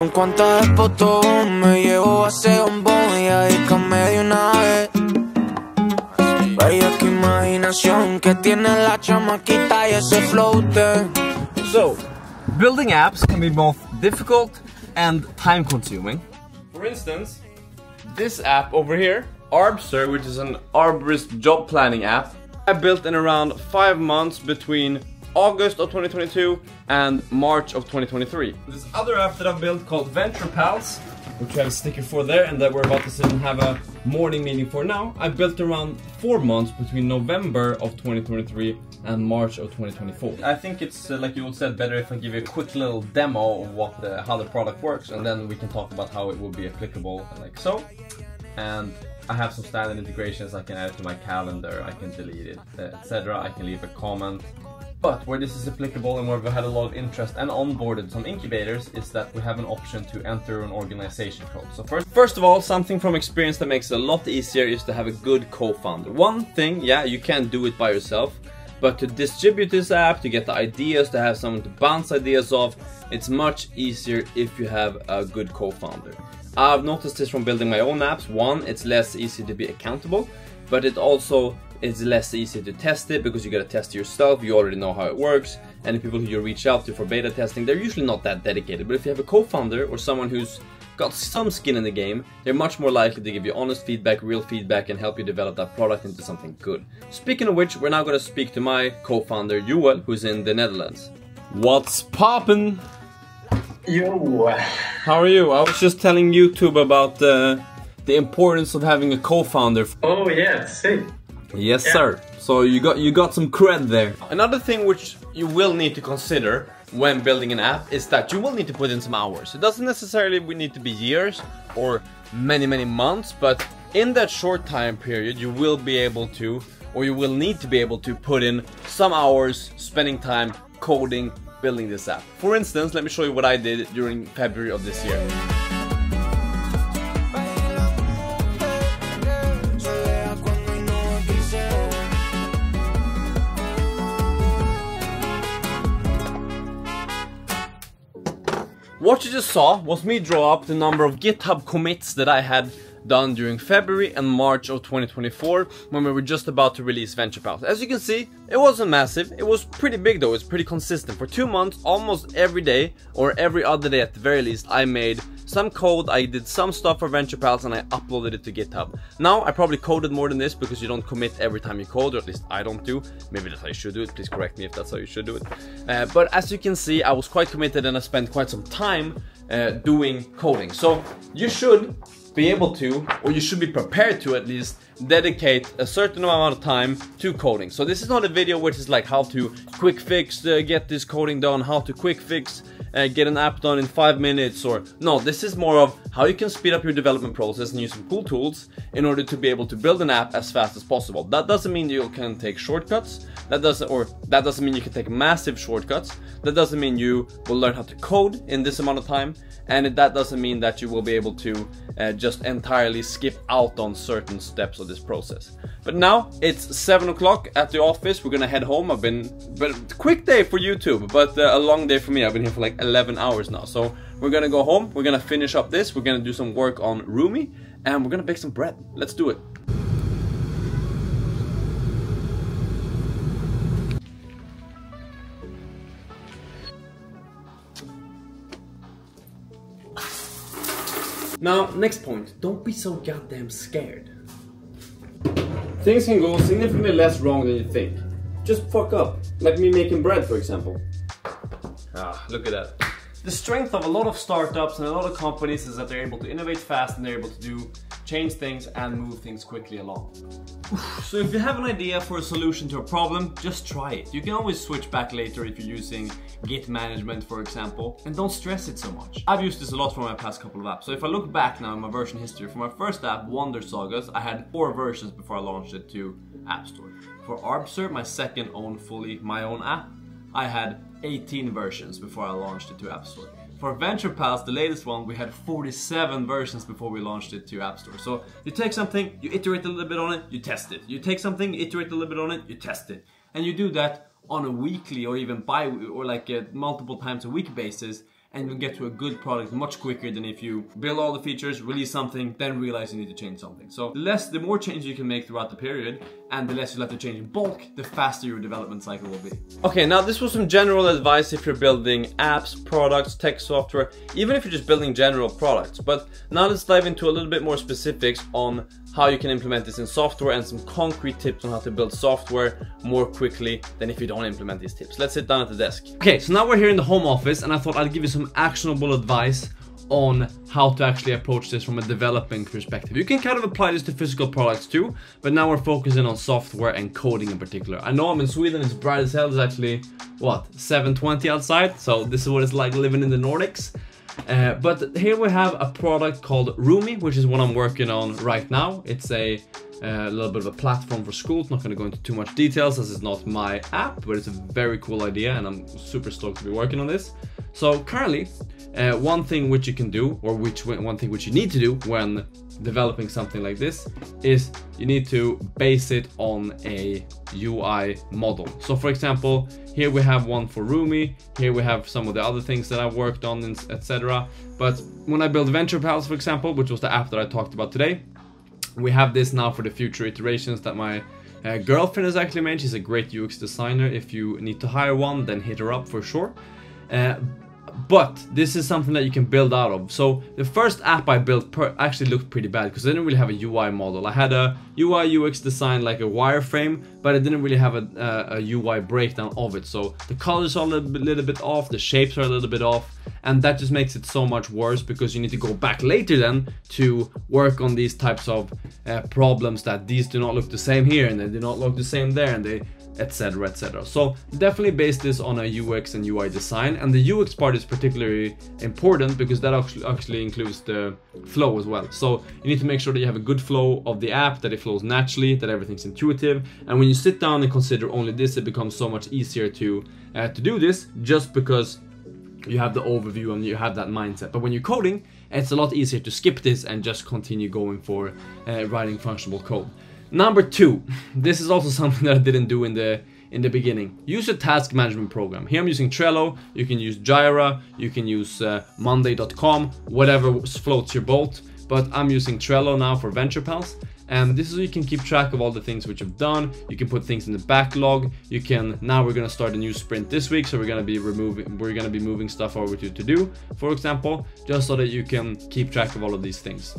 Con cuántas botón me llevo a ese bombón y dedícame de una vez. Vaya que imaginación que tiene la chamaquita y ese floater. So, building apps can be both difficult and time consuming. For instance, this app over here, Arbster, which is an arborist job planning app, I built in around five months between August of 2022 and March of 2023. This other app that I've built called Venture Pals, which I have a sticker for there and that we're about to sit and have a morning meeting for now, I built around four months between November of 2023 and March of 2024. I think it's, uh, like you all said, better if I give you a quick little demo of what the, how the product works and then we can talk about how it will be applicable like so. And I have some standard integrations, I can add it to my calendar, I can delete it, etc. I can leave a comment, but where this is applicable and where we've had a lot of interest and onboarded some incubators is that we have an option to enter an organization code. So first, first of all, something from experience that makes it a lot easier is to have a good co-founder. One thing, yeah, you can't do it by yourself, but to distribute this app, to get the ideas, to have someone to bounce ideas off, it's much easier if you have a good co-founder. I've noticed this from building my own apps. One, it's less easy to be accountable, but it also it's less easy to test it because you gotta test it yourself, you already know how it works, and the people who you reach out to for beta testing, they're usually not that dedicated. But if you have a co-founder or someone who's got some skin in the game, they're much more likely to give you honest feedback, real feedback, and help you develop that product into something good. Speaking of which, we're now gonna speak to my co-founder, Joel, who's in the Netherlands. What's poppin'? Yo! How are you? I was just telling YouTube about uh, the importance of having a co-founder. Oh yeah, sick. Yes, yeah. sir. So you got you got some cred there. Another thing which you will need to consider when building an app is that you will need to put in some hours. It doesn't necessarily need to be years or many many months, but in that short time period you will be able to or you will need to be able to put in some hours spending time coding building this app. For instance, let me show you what I did during February of this year. What you just saw was me draw up the number of GitHub commits that I had done during February and March of 2024 when we were just about to release Venture Pals. As you can see, it wasn't massive, it was pretty big though, it's pretty consistent. For two months, almost every day, or every other day at the very least, I made some code, I did some stuff for Venture Pals and I uploaded it to GitHub. Now, I probably coded more than this because you don't commit every time you code, or at least I don't do. Maybe that's how you should do it, please correct me if that's how you should do it. Uh, but as you can see, I was quite committed and I spent quite some time uh, doing coding. So you should be able to, or you should be prepared to at least, dedicate a certain amount of time to coding. So this is not a video which is like how to quick fix, uh, get this coding done, how to quick fix, uh, get an app done in five minutes or no this is more of how you can speed up your development process and use some cool tools in order to be able to build an app as fast as possible that doesn't mean you can take shortcuts that doesn't or that doesn't mean you can take massive shortcuts that doesn't mean you will learn how to code in this amount of time and that doesn't mean that you will be able to uh, just entirely skip out on certain steps of this process. But now it's 7 o'clock at the office, we're gonna head home. I've been, but quick day for YouTube, but uh, a long day for me. I've been here for like 11 hours now. So we're gonna go home, we're gonna finish up this, we're gonna do some work on Rumi, and we're gonna bake some bread. Let's do it. Now, next point, don't be so goddamn scared. Things can go significantly less wrong than you think. Just fuck up, like me making bread for example. Look at that. The strength of a lot of startups and a lot of companies is that they're able to innovate fast and they're able to do change things and move things quickly along. So if you have an idea for a solution to a problem, just try it. You can always switch back later if you're using Git management, for example, and don't stress it so much. I've used this a lot for my past couple of apps. So if I look back now in my version history, for my first app, Wonder Sagas, I had four versions before I launched it to App Store. For Arbster, my second own fully my own app, I had 18 versions before I launched it to App Store. For Venture Pals, the latest one, we had 47 versions before we launched it to App Store. So you take something, you iterate a little bit on it, you test it. You take something, iterate a little bit on it, you test it. And you do that on a weekly or even bi or like a multiple times a week basis and you'll get to a good product much quicker than if you build all the features, release something, then realize you need to change something. So the less, the more changes you can make throughout the period, and the less you'll have to change in bulk, the faster your development cycle will be. Okay, now this was some general advice if you're building apps, products, tech software, even if you're just building general products. But now let's dive into a little bit more specifics on how you can implement this in software and some concrete tips on how to build software more quickly than if you don't implement these tips. Let's sit down at the desk. Okay, so now we're here in the home office and I thought I'd give you some actionable advice on how to actually approach this from a developing perspective. You can kind of apply this to physical products too, but now we're focusing on software and coding in particular. I know I'm in Sweden, it's bright as hell, it's actually, what, 7.20 outside, so this is what it's like living in the Nordics. Uh, but here we have a product called Roomy, which is what I'm working on right now. It's a a little bit of a platform for schools. Not going to go into too much details as it's not my app, but it's a very cool idea and I'm super stoked to be working on this. So currently, uh, one thing which you can do, or which one thing which you need to do when developing something like this, is you need to base it on a UI model. So for example, here we have one for Roomy, here we have some of the other things that I've worked on, etc. But when I built Venture Pals, for example, which was the app that I talked about today, we have this now for the future iterations that my uh, girlfriend has actually made. She's a great UX designer. If you need to hire one, then hit her up for sure. Uh, but this is something that you can build out of. So the first app I built actually looked pretty bad because I didn't really have a UI model. I had a UI UX design like a wireframe, but I didn't really have a, a, a UI breakdown of it. So the colors are a little bit, little bit off, the shapes are a little bit off, and that just makes it so much worse because you need to go back later then to work on these types of uh, problems that these do not look the same here and they do not look the same there and they etc etc so definitely base this on a UX and UI design and the UX part is particularly important because that actually actually includes the flow as well. So you need to make sure that you have a good flow of the app that it flows naturally that everything's intuitive and when you sit down and consider only this it becomes so much easier to uh, to do this just because you have the overview and you have that mindset. But when you're coding it's a lot easier to skip this and just continue going for uh, writing functional code Number two, this is also something that I didn't do in the in the beginning. Use a task management program. Here I'm using Trello, you can use Jira, you can use uh, Monday.com, whatever floats your boat, but I'm using Trello now for Venture Pals. And this is you can keep track of all the things which you've done. You can put things in the backlog. You can now we're gonna start a new sprint this week, so we're gonna be removing we're gonna be moving stuff over to to do, for example, just so that you can keep track of all of these things.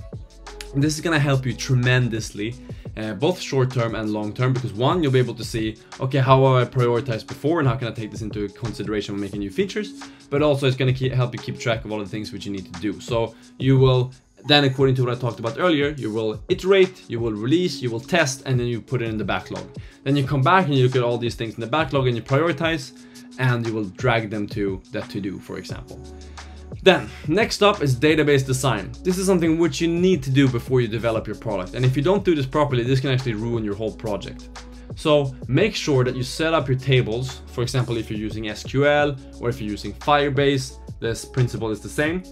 And this is gonna help you tremendously uh, both short term and long term because one you'll be able to see okay how I prioritized before and how can I take this into consideration when making new features but also it's going to help you keep track of all the things which you need to do. So you will then according to what I talked about earlier you will iterate you will release you will test and then you put it in the backlog. Then you come back and you look at all these things in the backlog and you prioritize and you will drag them to that to do for example then, next up is database design. This is something which you need to do before you develop your product. And if you don't do this properly, this can actually ruin your whole project. So make sure that you set up your tables. For example, if you're using SQL or if you're using Firebase, this principle is the same.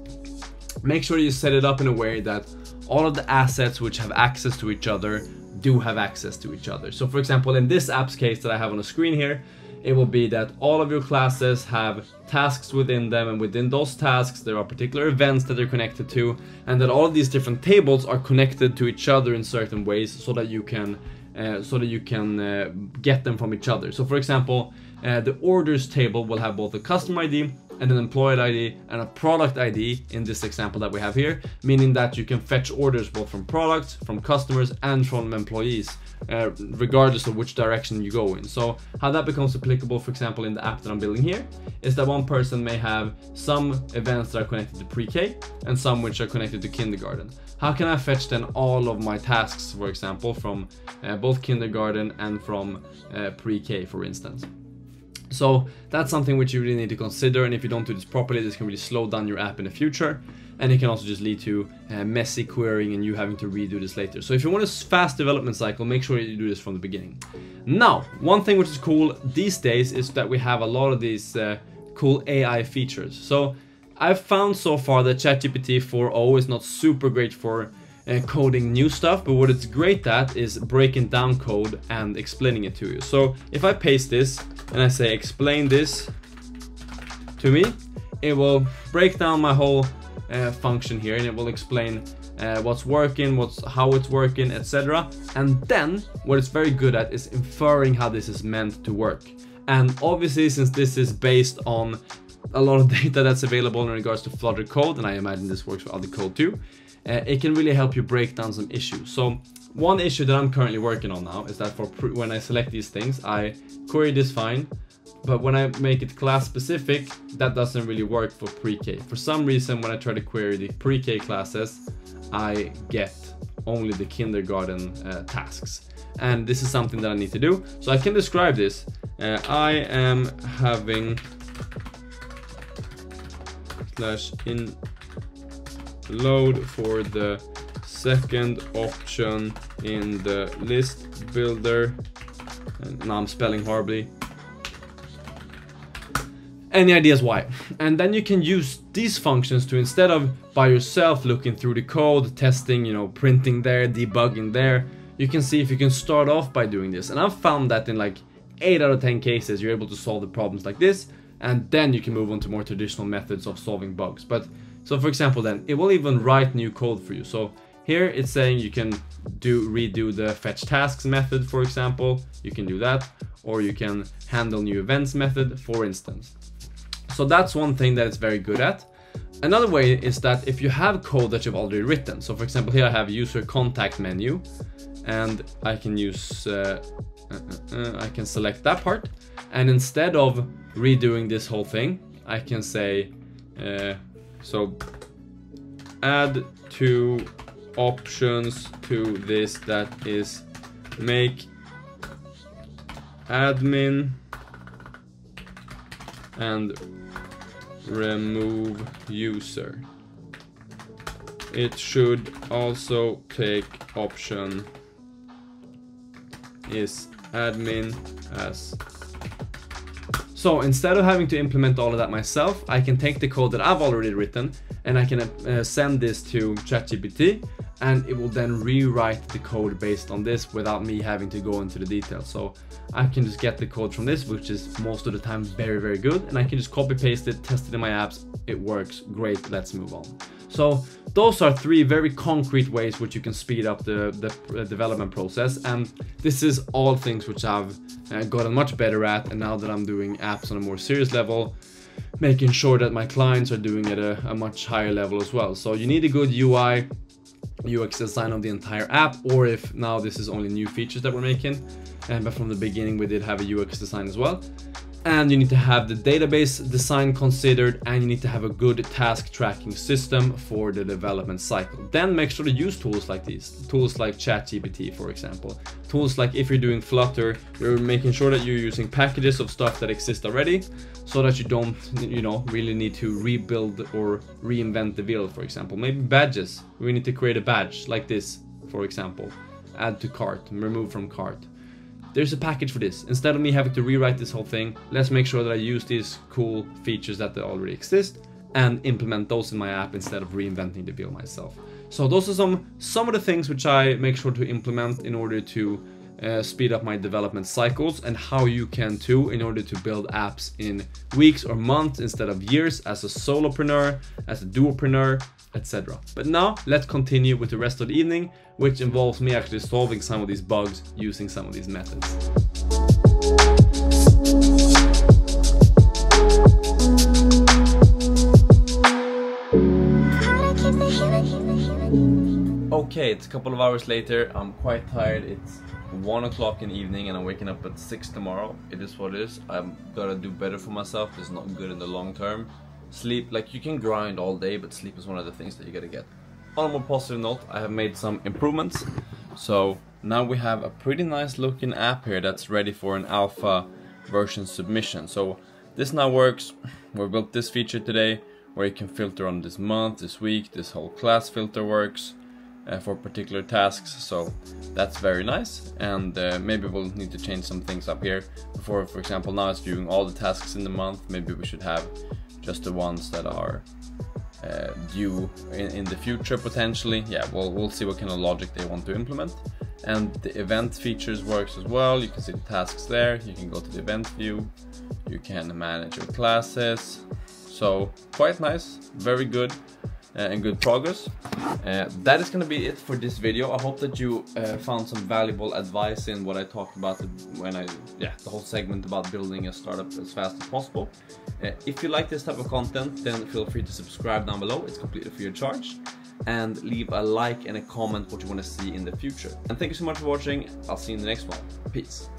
Make sure you set it up in a way that all of the assets which have access to each other do have access to each other. So for example, in this app's case that I have on the screen here, it will be that all of your classes have tasks within them and within those tasks there are particular events that they're connected to and that all of these different tables are connected to each other in certain ways so that you can uh, so that you can uh, get them from each other. So for example, uh, the orders table will have both a customer ID and an employee ID and a product ID in this example that we have here, meaning that you can fetch orders both from products, from customers, and from employees, uh, regardless of which direction you go in. So how that becomes applicable, for example, in the app that I'm building here, is that one person may have some events that are connected to pre-K and some which are connected to kindergarten. How can I fetch then all of my tasks, for example, from uh, both kindergarten and from uh, pre-K, for instance? So that's something which you really need to consider and if you don't do this properly this can really slow down your app in the future and it can also just lead to uh, messy querying and you having to redo this later. So if you want a fast development cycle make sure you do this from the beginning. Now one thing which is cool these days is that we have a lot of these uh, cool AI features. So I've found so far that ChatGPT 4o is not super great for uh, coding new stuff, but what it's great at is breaking down code and explaining it to you. So if I paste this and I say explain this to me, it will break down my whole uh, function here and it will explain uh, what's working, what's how it's working, etc. And then what it's very good at is inferring how this is meant to work. And obviously, since this is based on a lot of data that's available in regards to Flutter code, and I imagine this works for other code too, uh, it can really help you break down some issues. So one issue that I'm currently working on now is that for when I select these things, I query this fine, but when I make it class specific, that doesn't really work for pre-K. For some reason, when I try to query the pre-K classes, I get only the kindergarten uh, tasks. And this is something that I need to do. So I can describe this. Uh, I am having slash in load for the second option in the list builder. Now I'm spelling horribly. Any ideas why? And then you can use these functions to instead of by yourself looking through the code, testing, you know, printing there, debugging there, you can see if you can start off by doing this. And I've found that in like 8 out of 10 cases, you're able to solve the problems like this, and then you can move on to more traditional methods of solving bugs. But so for example then, it will even write new code for you. So here it's saying you can do redo the fetch tasks method, for example. You can do that, or you can handle new events method, for instance. So that's one thing that it's very good at. Another way is that if you have code that you've already written, so for example here I have user contact menu, and I can use, uh, uh, uh, uh I can select that part, and instead of redoing this whole thing, I can say, uh, so add two options to this that is make admin and remove user. It should also take option is admin as so instead of having to implement all of that myself, I can take the code that I've already written and I can uh, send this to ChatGPT and it will then rewrite the code based on this without me having to go into the details. So I can just get the code from this, which is most of the time very, very good. And I can just copy paste it, test it in my apps. It works great. Let's move on. So those are three very concrete ways which you can speed up the, the uh, development process. And this is all things which I've uh, gotten much better at. And now that I'm doing apps on a more serious level, making sure that my clients are doing it at a, a much higher level as well. So you need a good UI, UX design of the entire app, or if now this is only new features that we're making, and but from the beginning we did have a UX design as well and you need to have the database design considered and you need to have a good task tracking system for the development cycle. Then make sure to use tools like these, tools like ChatGPT for example. Tools like if you're doing Flutter, you're making sure that you're using packages of stuff that exist already so that you don't, you know, really need to rebuild or reinvent the wheel for example. Maybe badges, we need to create a badge like this for example. Add to cart, remove from cart there's a package for this. Instead of me having to rewrite this whole thing, let's make sure that I use these cool features that already exist and implement those in my app instead of reinventing the wheel myself. So those are some some of the things which I make sure to implement in order to uh, speed up my development cycles and how you can too in order to build apps in weeks or months instead of years as a solopreneur, as a duopreneur, etc. But now let's continue with the rest of the evening, which involves me actually solving some of these bugs using some of these methods. Okay, it's a couple of hours later. I'm quite tired. It's one o'clock in the evening and I'm waking up at six tomorrow. It is what it is. I'm gotta do better for myself. It's not good in the long term. Sleep, like you can grind all day, but sleep is one of the things that you gotta get. On a more positive note, I have made some improvements. So now we have a pretty nice looking app here that's ready for an alpha version submission. So this now works. We built this feature today where you can filter on this month, this week, this whole class filter works uh, for particular tasks so that's very nice and uh, maybe we'll need to change some things up here before for example now it's viewing all the tasks in the month maybe we should have just the ones that are uh, due in, in, the future potentially. Yeah we'll, we'll see what kind of logic they want to implement. And the event features works as well. You can see the tasks there. You can go to the event view. You can manage your classes. So quite nice, very good and good progress. Uh, that is gonna be it for this video. I hope that you uh, found some valuable advice in what I talked about when I, yeah, the whole segment about building a startup as fast as possible. Uh, if you like this type of content, then feel free to subscribe down below. It's completely free of charge. And leave a like and a comment what you want to see in the future. And thank you so much for watching. I'll see you in the next one. Peace.